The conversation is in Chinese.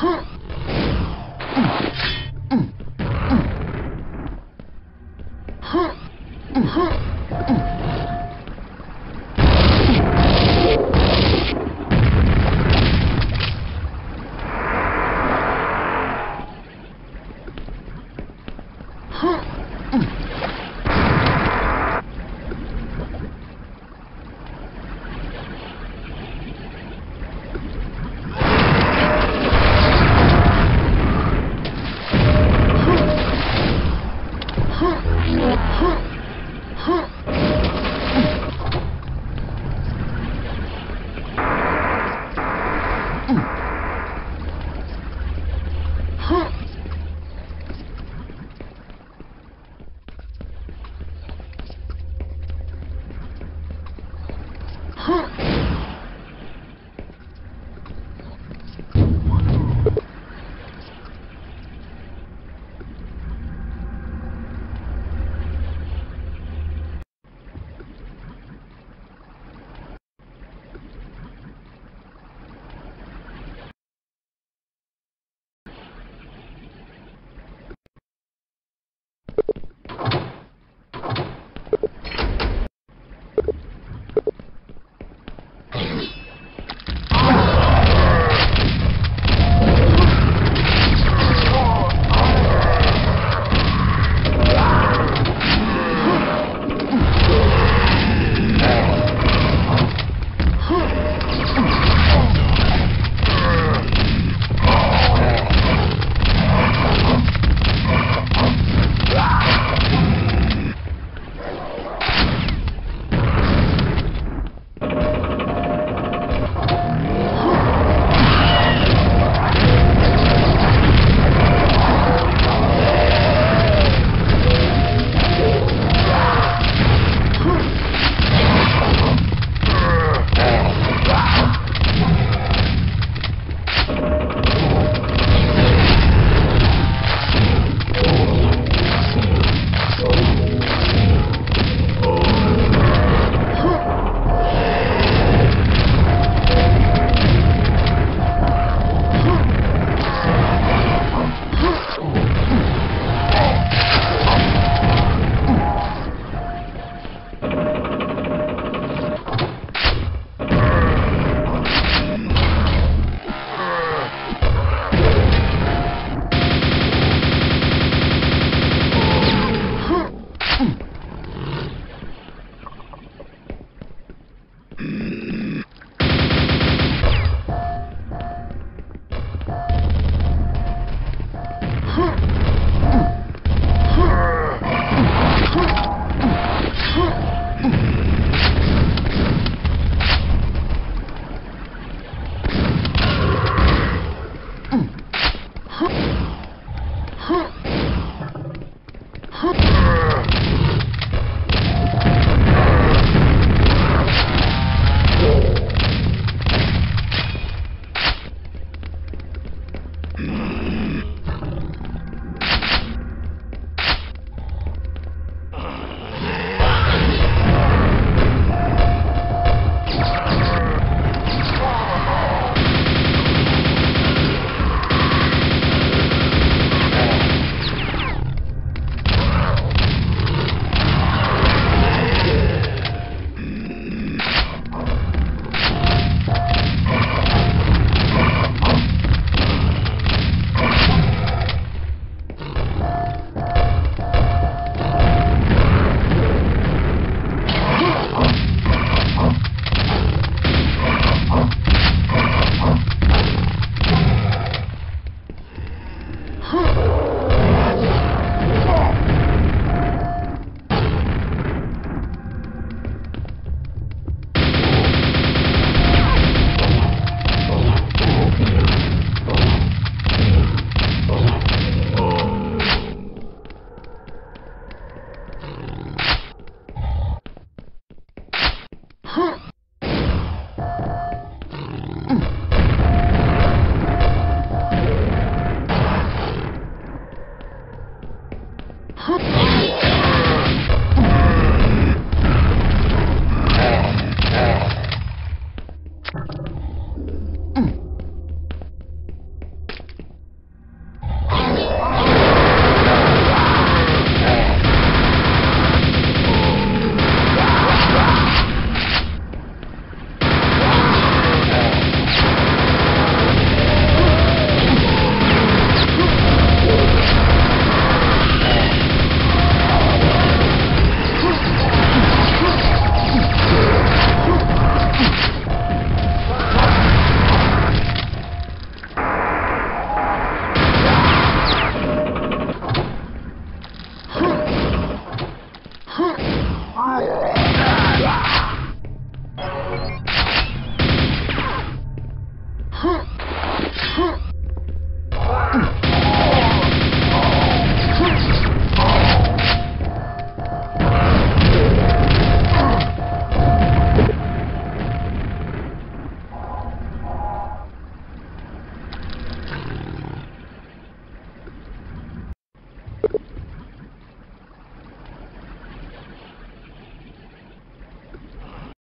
Huh. 哼哼。哼